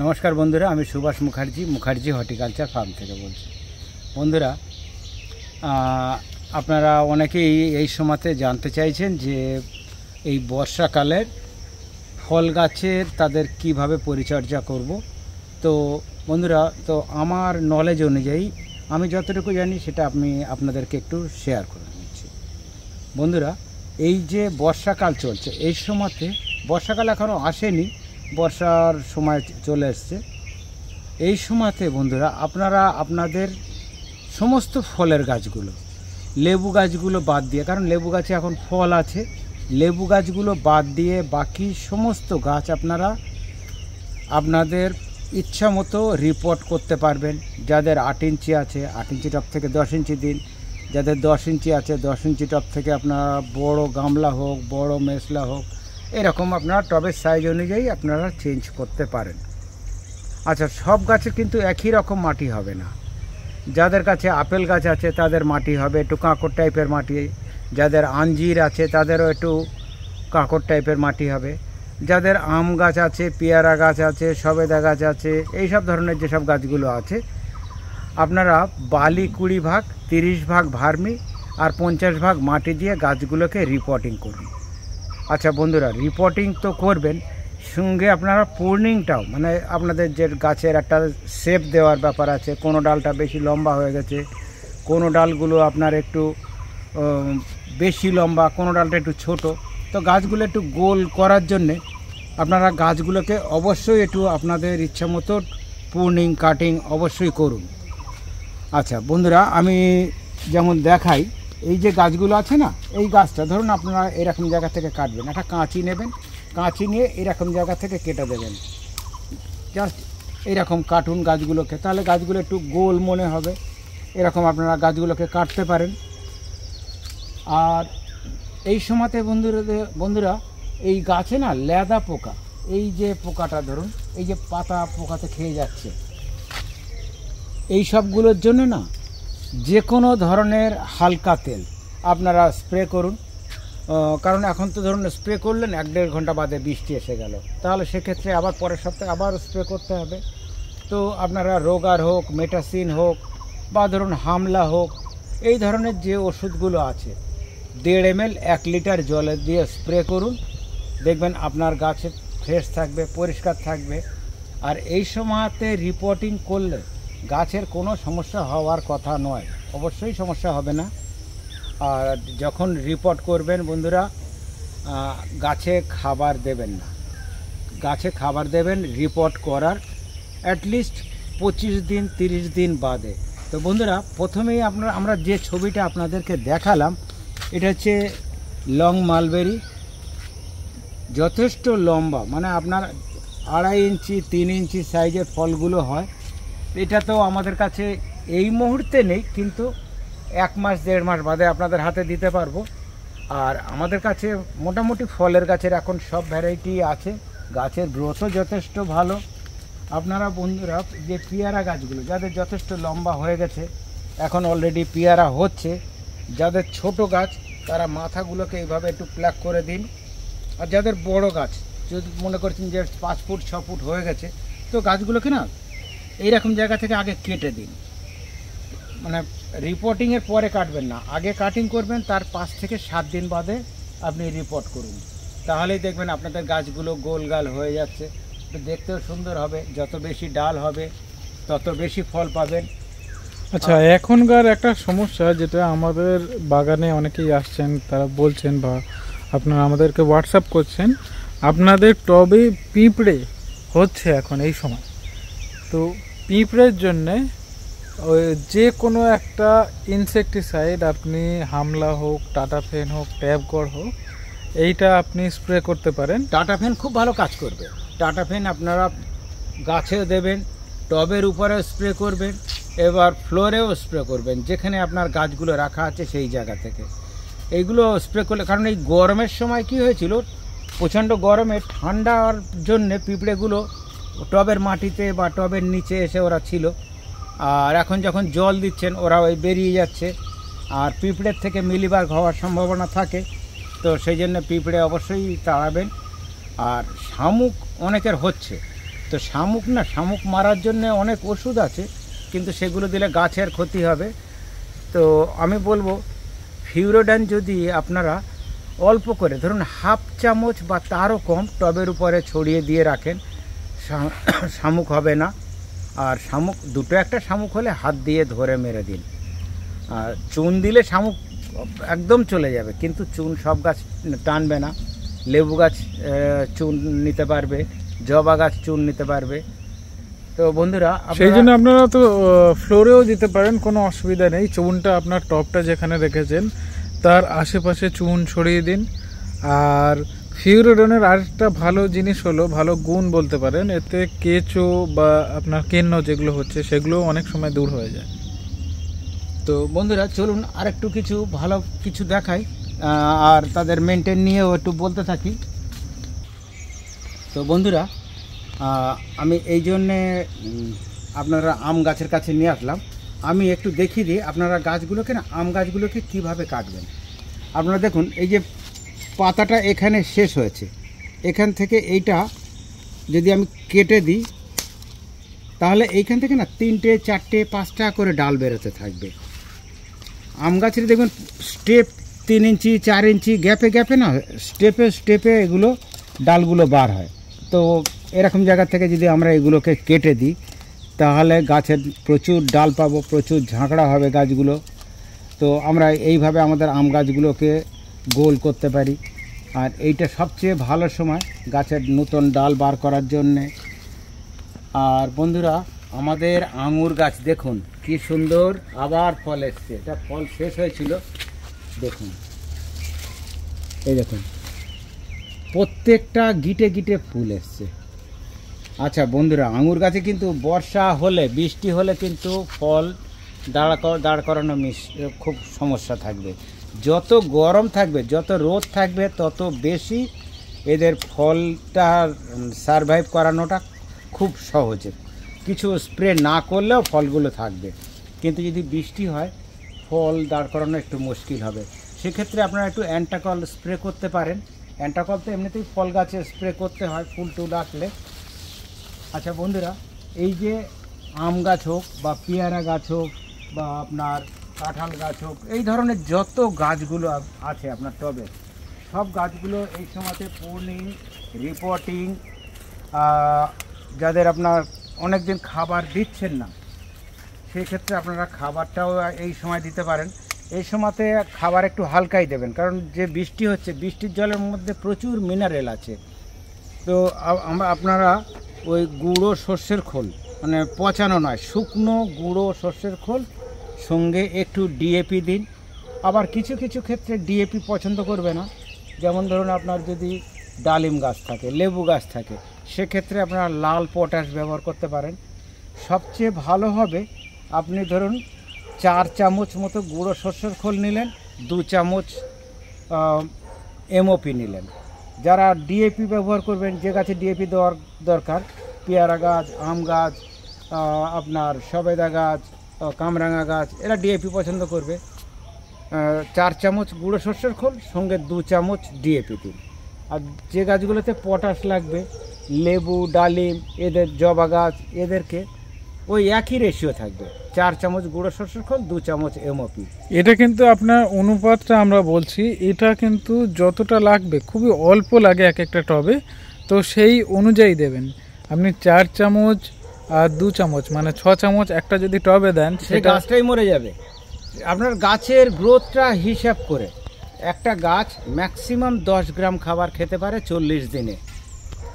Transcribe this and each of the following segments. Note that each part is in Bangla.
নমস্কার বন্ধুরা, আমি সুভাষ মুখার্জি মুখার্জি হর্টিকালচার ফার্ম থেকে বলছি। বন্ধুরা আপনারা অনেকেই এই সময়তে জানতে চাইছেন যে এই বর্ষাকালের ফল গাছের তাদের কীভাবে পরিচর্যা করব। তো বন্ধুরা, তো আমার নলেজ অনুযায়ী, আমি যতটুকু জানি সেটা আমি আপনাদেরকে একটু শেয়ার করে নিচ্ছি বন্ধুরা, এই যে বর্ষাকাল চলছে, এই সময়তে বর্ষাকাল এখনও আসেনি বর্ষার সময় চলে এসছে। এই সময়তে বন্ধুরা, আপনারা আপনাদের সমস্ত ফলের গাছগুলো, লেবু গাছগুলো বাদ দিয়ে, কারণ লেবু গাছে এখন ফল আছে, লেবু গাছগুলো বাদ দিয়ে বাকি সমস্ত গাছ আপনারা আপনাদের ইচ্ছা মতো রিপোর্ট করতে পারবেন। যাদের আট ইঞ্চি আছে, আট ইঞ্চি টপ থেকে দশ ইঞ্চি দিন, যাদের দশ ইঞ্চি আছে, দশ ইঞ্চি টপ থেকে আপনারা বড় গামলা হোক, বড় মেসলা হোক এরকম আপনারা টবের সাইজ অনুযায়ী আপনারা চেঞ্জ করতে পারেন। আচ্ছা সব গাছের কিন্তু একই রকম মাটি হবে না। যাদের কাছে আপেল গাছ আছে, তাদের মাটি হবে একটু কাঁকড় টাইপের মাটি। যাদের আঞ্জির আছে, তাদেরও একটু কাঁকড় টাইপের মাটি হবে। যাদের আম গাছ আছে, পেয়ারা গাছ আছে, সবেদা গাছ আছে এই সব ধরনের যেসব গাছগুলো আছে, আপনারা বালি কুড়ি ভাগ, তিরিশ ভাগ ভার্মি আর পঞ্চাশ ভাগ মাটি দিয়ে গাছগুলোকে রিপোর্টিং করুন। আচ্ছা বন্ধুরা রিপোর্টিং তো করবেন, সঙ্গে আপনারা পূর্ণিংটাও মানে আপনাদের যে গাছের একটা শেপ দেওয়ার ব্যাপার আছে, কোনো ডালটা বেশি লম্বা হয়ে গেছে, কোনো ডালগুলো আপনার একটু বেশি লম্বা, কোনো ডালটা একটু ছোট, তো গাছগুলো একটু গোল করার জন্যে আপনারা গাছগুলোকে অবশ্যই একটু আপনাদের ইচ্ছা মতো পূর্ণিং কাটিং অবশ্যই করুন। আচ্ছা বন্ধুরা, আমি যেমন দেখাই এই যে গাছগুলো আছে না, এই গাছটা ধরুন আপনারা এরকম জায়গা থেকে কাটবেন, একটা কাঁচি নেবেন, কাঁচি নিয়ে এরকম জায়গা থেকে কেটে দেবেন। জাস্ট এরকম কাটুন গাছগুলোকে, তাহলে গাছগুলো একটু গোল মনে হবে। এরকম আপনারা গাছগুলোকে কাটতে পারেন। আর এই সময়তে বন্ধুরা বন্ধুরা, এই গাছে না লেদা পোকা, এই যে পোকাটা ধরুন, এই যে পাতা পোকাতে খেয়ে যাচ্ছে। এই সবগুলোর জন্য না যে কোনো ধরনের হালকা তেল আপনারা স্প্রে করুন। কারণ এখন তো ধরুন স্প্রে করলেন, এক দেড় ঘণ্টা বাদে বৃষ্টি এসে গেল। তাহলে সেক্ষেত্রে আবার পরের সপ্তাহে আবার স্প্রে করতে হবে। তো আপনারা রোগার হোক, মেটাসিন হোক, বা ধরুন হামলা হোক, এই ধরনের যে ওষুধগুলো আছে, দেড় এম এল এক লিটার জলে দিয়ে স্প্রে করুন। দেখবেন আপনার গাছে ফ্রেশ থাকবে, পরিষ্কার থাকবে। আর এই সময়তে রিপোর্টিং করলে গাছের কোনো সমস্যা হওয়ার কথা নয়। অবশ্যই সমস্যা হবে না। আর যখন রিপোর্ট করবেন বন্ধুরা গাছে খাবার দেবেন না। গাছে খাবার দেবেন রিপোর্ট করার অ্যাটলিস্ট পঁচিশ দিন, তিরিশ দিন বাদে। তো বন্ধুরা, প্রথমেই আপনারা, আমরা যে ছবিটা আপনাদেরকে দেখালাম, এটা হচ্ছে লং মালবেরি যথেষ্ট লম্বা মানে আপনার আড়াই ইঞ্চি, তিন ইঞ্চি সাইজের ফলগুলো হয়। এটা তো আমাদের কাছে এই মুহূর্তে নেই, কিন্তু এক মাস, দেড় মাস বাদে আপনাদের হাতে দিতে পারব। আর আমাদের কাছে মোটামুটি ফলের গাছের এখন সব ভ্যারাইটি আছে। গাছের গ্রোথও যথেষ্ট ভালো। আপনারা বন্ধুরা, যে পেয়ারা গাছগুলো, যাদের যথেষ্ট লম্বা হয়ে গেছে, এখন অলরেডি পেয়ারা হচ্ছে, যাদের ছোট গাছ, তারা মাথাগুলোকে এইভাবে একটু প্ল্যাক করে দিন। আর যাদের বড় গাছ, যদি মনে করছেন যে পাঁচ ফুট, ছ ফুট হয়ে গেছে, তো গাছগুলোকে না এইরকম জায়গা থেকে আগে কেটে দিন। মানে রিপোর্টিংয়ের পরে কাটবেন না। আগে কাটিং করবেন তার পাঁচ থেকে সাত দিন বাদে আপনি রিপোর্ট করুন। তাহলেই দেখবেন আপনাদের গাছগুলো গোল গাল হয়ে যাচ্ছে। দেখতেও সুন্দর হবে। যত বেশি ডাল হবে তত বেশি ফল পাবেন। আচ্ছা এখনকার একটা সমস্যা যেটা আমাদের বাগানে অনেকেই আসছেন তারা বলছেন বা আপনারা আমাদেরকে হোয়াটসঅ্যাপ করছেন আপনাদের টবে পিঁপড়ে হচ্ছে এখন এই সময়। তো পিঁপড়ের জন্যে যে কোনো একটা ইনসেকটিসাইড আপনি হামলা হোক, টাটা ফেন হোক ট্যাবগড় হোক, এইটা আপনি স্প্রে করতে পারেন। টাটা ফ্যান খুব ভালো কাজ করবে। টাটা ফ্যান আপনারা গাছেও দেবেন, টবের উপরেও স্প্রে করবেন, এবার ফ্লোরেও স্প্রে করবেন, যেখানে আপনার গাছগুলো রাখা আছে সেই জায়গা থেকে। এইগুলো স্প্রে করলে, কারণ এই গরমের সময় কি হয়েছিল, প্রচণ্ড গরমে ঠান্ডার জন্যে পিঁপড়েগুলো টবের মাটিতে বা টবের নিচে এসে ওরা ছিল। আর এখন যখন জল দিচ্ছেন, ওরা ওই বেরিয়ে যাচ্ছে। আর পিঁপড়ের থেকে মিলিবাগ হওয়ার সম্ভাবনা থাকে, তো সেই জন্য পিঁপড়ে অবশ্যই তাড়াবেন। আর শামুক অনেকের হচ্ছে। তো শামুক না, শামুক মারার জন্য অনেক ওষুধ আছে, কিন্তু সেগুলো দিলে গাছের ক্ষতি হবে। তো আমি বলব, ফিউরোডান যদি আপনারা অল্প করে, ধরুন হাফ চামচ বা তারও কম টবের উপরে ছড়িয়ে দিয়ে রাখেন শামুক হবে না। আর শামুক, দুটো একটা শামুক হলে হাত দিয়ে ধরে মেরে দিন। আর চুন দিলে শামুক একদম চলে যাবে, কিন্তু চুন সব গাছ টানবে না। লেবু গাছ চুন নিতে পারবে, জবা গাছ চুন নিতে পারবে। তো বন্ধুরা সেই জন্য আপনারা তো ফ্লোরেও দিতে পারেন, কোনো অসুবিধা নেই। চুনটা আপনার টপটা যেখানে রেখেছেন, তার আশেপাশে চুন ছড়িয়ে দিন। আর ফিউরোডনের আরেকটা ভালো জিনিস হলো, ভালো গুণ বলতে পারেন, এতে কেঁচো বা আপনার কেন্ন যেগুলো হচ্ছে, সেগুলো অনেক সময় দূর হয়ে যায়। তো বন্ধুরা, চলুন আরেকটু কিছু ভালো কিছু দেখাই আর তাদের মেনটেন নিয়েও একটু বলতে থাকি। তো বন্ধুরা আমি এই জন্যে আপনারা আম গাছের কাছে নিয়ে আসলাম। আমি একটু দেখিয়ে দিই, আপনারা গাছগুলোকে না, আম গাছগুলোকে কীভাবে কাটবেন। আপনারা দেখুন, এই যে পাতাটা এখানে শেষ হয়েছে। এখান থেকে এইটা যদি আমি কেটে দিই, তাহলে এইখান থেকে না তিনটে, চারটে, পাঁচটা করে ডাল বেরোতে থাকবে। আম গাছের দেখবেন স্টেপ তিন ইঞ্চি, চার ইঞ্চি, গ্যাপে গ্যাপে না স্টেপে স্টেপে এগুলো ডালগুলো বার হয়। তো এরকম জায়গা থেকে যদি আমরা এগুলোকে কেটে দিই, তাহলে গাছের প্রচুর ডাল পাবো, প্রচুর ঝাঁকড়া হবে গাছগুলো। তো আমরা এইভাবে আমাদের আম গাছগুলোকে গোল করতে পারি। আর এইটা সবচেয়ে ভালো সময় গাছের নতুন ডাল বার করার জন্যে। আর বন্ধুরা, আমাদের আঙুর গাছ দেখুন, কি সুন্দর আবার ফল এসছে। এটা ফল শেষ হয়েছিল। দেখুন, এই দেখুন, প্রত্যেকটা গিটে গিটে ফুল এসছে। আচ্ছা বন্ধুরা, আঙুর গাছে কিন্তু বর্ষা হলে, বৃষ্টি হলে কিন্তু ফল দাঁড়া দাঁড় করানো মিস, খুব সমস্যা থাকবে। যত গরম থাকবে, যত রোদ থাকবে, তত বেশি এদের ফলটা সারভাইভ করানোটা খুব সহজে। কিছু স্প্রে না করলেও ফলগুলো থাকবে। কিন্তু যদি বৃষ্টি হয়, ফল দাঁড় করানো একটু মুশকিল হবে। সেক্ষেত্রে আপনারা একটু অ্যান্টাকল স্প্রে করতে পারেন। অ্যান্টাকল তো এমনিতেই ফল গাছে স্প্রে করতে হয়, ফুল টুল রাখলে। আচ্ছা বন্ধুরা, এই যে আম গাছ হোক বা পেয়ারা গাছ হোক বা আপনার কাঁঠাল গাছ হোক, এই ধরনের যত গাছগুলো আছে আপনার টবে, সব গাছগুলো এই সময়তে পূর্ণিং রিপোর্টিং যাদের আপনার অনেক দিন খাবার দিচ্ছেন না, সেই ক্ষেত্রে আপনারা খাবারটাও এই সময় দিতে পারেন। এই সময়তে খাবার একটু হালকাই দেবেন, কারণ যে বৃষ্টি হচ্ছে, বৃষ্টির জলের মধ্যে প্রচুর মিনারেল আছে। তো আমরা, আপনারা ওই গুঁড়ো সর্ষের খোল মানে পচানো নয়, শুকনো গুঁড়ো সর্ষের খোল সঙ্গে একটু ডিএপি দিন। আবার কিছু কিছু ক্ষেত্রে ডিএপি পছন্দ করবে না। যেমন ধরুন আপনার যদি ডালিম গাছ থাকে, লেবু গাছ থাকে, সেক্ষেত্রে আপনারা লাল পটাশ ব্যবহার করতে পারেন। সবচেয়ে ভালো হবে, আপনি ধরুন চার চামচ মতো গুঁড়ো সর্ষের খোল নিলেন, দু চামচ এমওপি নিলেন। যারা ডিএপি ব্যবহার করবেন, যে গাছে ডিএপি দেওয়ার দরকার, পেয়ারা গাছ, আম গাছ আপনার সবেদা গাছ কামরাঙা গাছ, এরা ডিএপি পছন্দ করবে। চার চামচ গুঁড়ো সর্ষের খোল, সঙ্গে দু চামচ ডিএপি দিন। আর যে গাছগুলোতে পটাশ লাগবে, লেবু, ডালিম, এদের জবা গাছ, এদেরকে ওই একই রেশিও থাকবে। চার চামচ গুঁড়ো সর্ষের খোল, দু চামচ এমওপি এটা কিন্তু আপনার অনুপাতটা আমরা বলছি, এটা কিন্তু যতটা লাগবে, খুবই অল্প লাগে এক একটা টবে, তো সেই অনুযায়ী দেবেন। আপনি চার চামচ আর দু চামচ মানে ছ চামচ একটা যদি টবে দেন সেই সেটা গাছটাই মরে যাবে। আপনার গাছের গ্রোথটা হিসাব করে একটা গাছ ম্যাক্সিমাম দশ গ্রাম খাবার খেতে পারে চল্লিশ দিনে।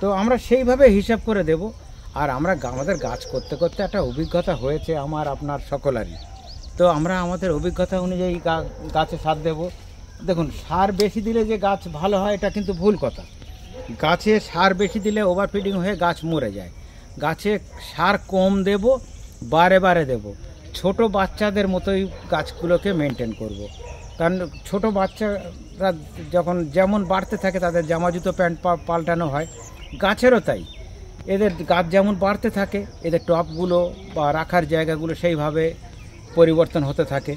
তো আমরা সেইভাবে হিসাব করে দেব আর আমরা আমাদের গাছ করতে করতে একটা অভিজ্ঞতা হয়েছে আমার আপনার সকলেরই। তো আমরা আমাদের অভিজ্ঞতা অনুযায়ী গাছে সার দেব। দেখুন সার বেশি দিলে যে গাছ ভালো হয় এটা কিন্তু ভুল কথা। গাছে সার বেশি দিলে ওভারফিডিং হয়ে গাছ মরে যায়। গাছে সার কম দেব, বারে বারে দেব। ছোট বাচ্চাদের মতোই গাছগুলোকে মেনটেন করব। কারণ ছোট বাচ্চারা যখন যেমন বাড়তে থাকে, তাদের জামা জুতো, প্যান্ট পাল্টানো হয়। গাছেরও তাই। এদের গাছ যেমন বাড়তে থাকে, এদের টপগুলো বা রাখার জায়গাগুলো সেইভাবে পরিবর্তন হতে থাকে।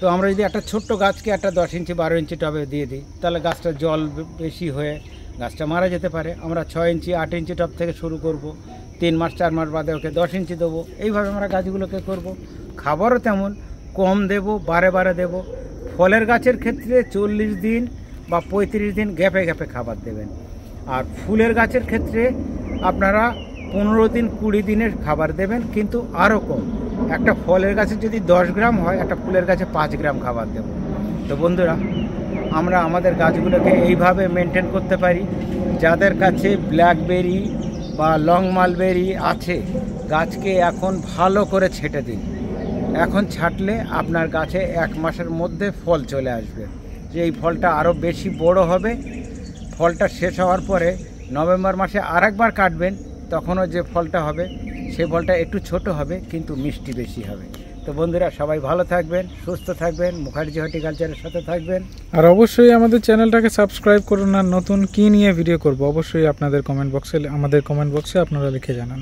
তো আমরা যদি একটা ছোট্ট গাছকে একটা দশ ইঞ্চি, বারো ইঞ্চি টবে দিয়ে দিই, তাহলে গাছটা জল বেশি হয়ে গাছটা মারা যেতে পারে। আমরা ছয় ইঞ্চি, আট ইঞ্চি টপ থেকে শুরু করব। তিন মাস, চার মাস বাদে ওকে দশ ইঞ্চি দেবো। এইভাবে আমরা গাছগুলোকে করব। খাবারও তেমন, কম দেব, বারে বারে দেব। ফলের গাছের ক্ষেত্রে চল্লিশ দিন বা পঁয়ত্রিশ দিন গ্যাপে গ্যাপে খাবার দেবেন। আর ফুলের গাছের ক্ষেত্রে আপনারা পনেরো দিন, কুড়ি দিনের খাবার দেবেন, কিন্তু আরও কম। একটা ফলের গাছে যদি দশ গ্রাম হয়, একটা ফুলের গাছে পাঁচ গ্রাম খাবার দেব। তো বন্ধুরা আমরা আমাদের গাছগুলোকে এইভাবে মেনটেন করতে পারি। যাদের কাছে ব্ল্যাকবেরি বা লং মালবেরি আছে, গাছকে এখন ভালো করে ছেটে দিন। এখন ছাটলে আপনার গাছে এক মাসের মধ্যে ফল চলে আসবে। যে এই ফলটা আরও বেশি বড় হবে, ফলটা শেষ হওয়ার পরে নভেম্বর মাসে আরেকবার কাটবেন, তখনও যে ফলটা হবে, সে ফলটা একটু ছোট হবে, কিন্তু মিষ্টি বেশি হবে। তো বন্ধুরা, সবাই ভালো থাকবেন, সুস্থ থাকবেন, মুখার্জি হর্টিকালচারের সাথে থাকবেন। আর অবশ্যই আমাদের চ্যানেলটাকে সাবস্ক্রাইব করুন আর নতুন কী নিয়ে ভিডিও করব, অবশ্যই আপনাদের কমেন্ট বক্সে, আমাদের কমেন্ট বক্সে আপনারা লিখে জানান।